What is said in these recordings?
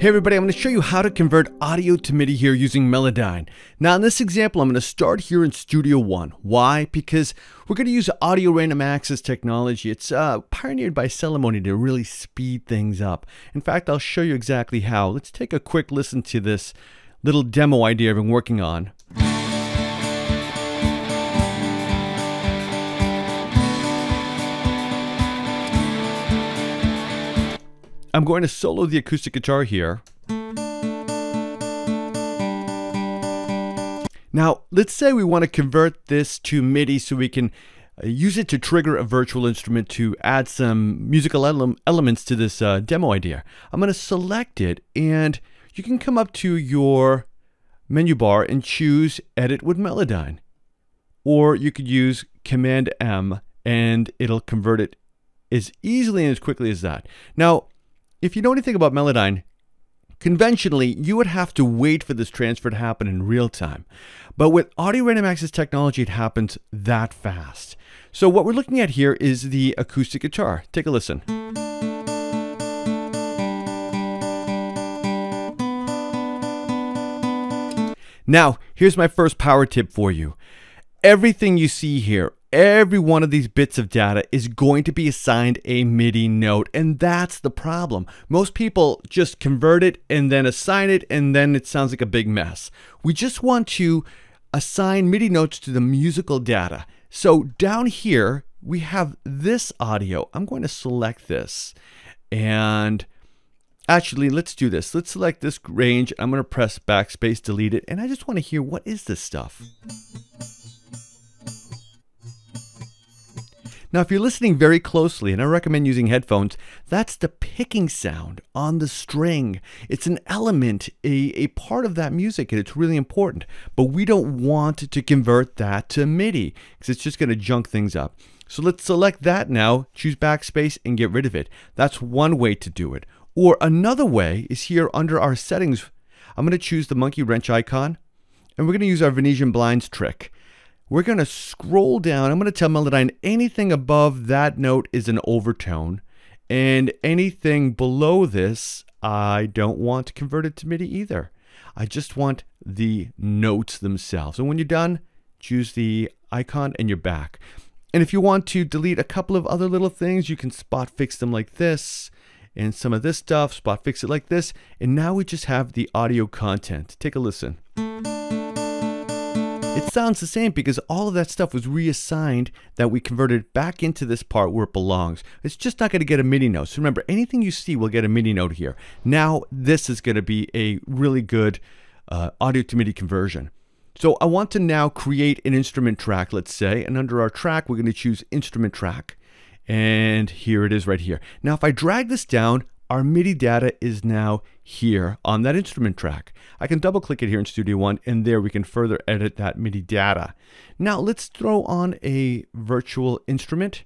Hey everybody, I'm going to show you how to convert audio to MIDI here using Melodyne. Now in this example, I'm going to start here in Studio One. Why? Because we're going to use audio random access technology. It's uh, pioneered by Celemony to really speed things up. In fact, I'll show you exactly how. Let's take a quick listen to this little demo idea I've been working on. I'm going to solo the acoustic guitar here. Now, let's say we want to convert this to MIDI so we can uh, use it to trigger a virtual instrument to add some musical ele elements to this uh, demo idea. I'm going to select it and you can come up to your menu bar and choose Edit with Melodyne. Or you could use Command M and it'll convert it as easily and as quickly as that. Now, if you know anything about Melodyne, conventionally you would have to wait for this transfer to happen in real time. But with audio random access technology, it happens that fast. So what we're looking at here is the acoustic guitar. Take a listen. Now, here's my first power tip for you. Everything you see here, every one of these bits of data is going to be assigned a MIDI note. And that's the problem. Most people just convert it and then assign it, and then it sounds like a big mess. We just want to assign MIDI notes to the musical data. So down here, we have this audio. I'm going to select this. And actually, let's do this. Let's select this range. I'm going to press backspace, delete it. And I just want to hear what is this stuff? Now, if you're listening very closely, and I recommend using headphones, that's the picking sound on the string. It's an element, a, a part of that music, and it's really important. But we don't want to convert that to MIDI because it's just going to junk things up. So let's select that now, choose backspace, and get rid of it. That's one way to do it. Or another way is here under our settings. I'm going to choose the monkey wrench icon, and we're going to use our Venetian blinds trick we're going to scroll down. I'm going to tell Melodyne anything above that note is an overtone, and anything below this, I don't want to convert it to MIDI either. I just want the notes themselves. And when you're done, choose the icon and you're back. And if you want to delete a couple of other little things, you can spot fix them like this and some of this stuff, spot fix it like this. And now we just have the audio content. Take a listen. Sounds the same because all of that stuff was reassigned that we converted back into this part where it belongs. It's just not going to get a MIDI note. So remember, anything you see will get a MIDI note here. Now this is going to be a really good uh, audio to MIDI conversion. So I want to now create an instrument track, let's say, and under our track, we're going to choose instrument track. And here it is right here. Now, if I drag this down, our MIDI data is now here on that instrument track. I can double click it here in Studio One and there we can further edit that MIDI data. Now let's throw on a virtual instrument.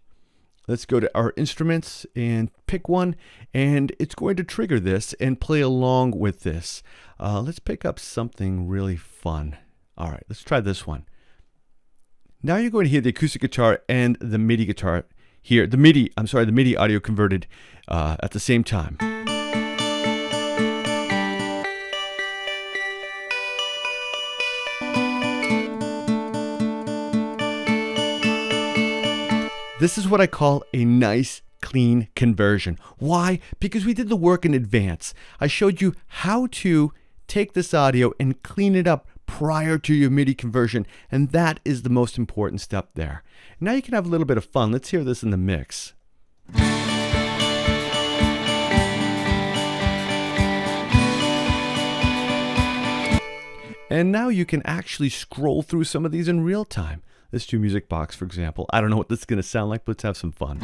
Let's go to our instruments and pick one and it's going to trigger this and play along with this. Uh, let's pick up something really fun. All right, let's try this one. Now you're going to hear the acoustic guitar and the MIDI guitar here, the MIDI, I'm sorry, the MIDI audio converted uh, at the same time. This is what I call a nice clean conversion. Why? Because we did the work in advance. I showed you how to take this audio and clean it up prior to your MIDI conversion, and that is the most important step there. Now you can have a little bit of fun. Let's hear this in the mix. And now you can actually scroll through some of these in real time. Let's do Music Box, for example. I don't know what this is going to sound like, but let's have some fun.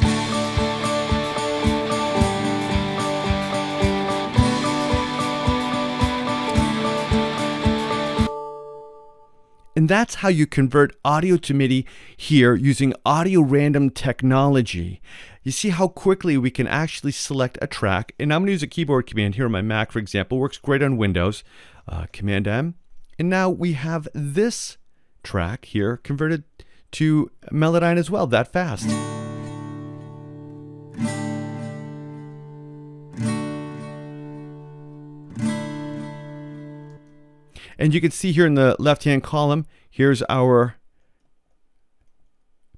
And that's how you convert audio to MIDI here using audio random technology. You see how quickly we can actually select a track. And I'm going to use a keyboard command here on my Mac, for example. Works great on Windows. Uh, command M. And now we have this track here converted to Melodyne as well, that fast. And you can see here in the left-hand column, here's our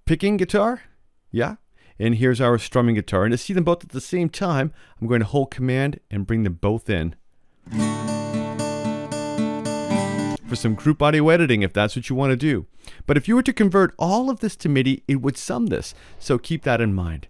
picking guitar. Yeah. And here's our strumming guitar. And to see them both at the same time, I'm going to hold command and bring them both in. For some group audio editing if that's what you want to do. But if you were to convert all of this to MIDI, it would sum this. So keep that in mind.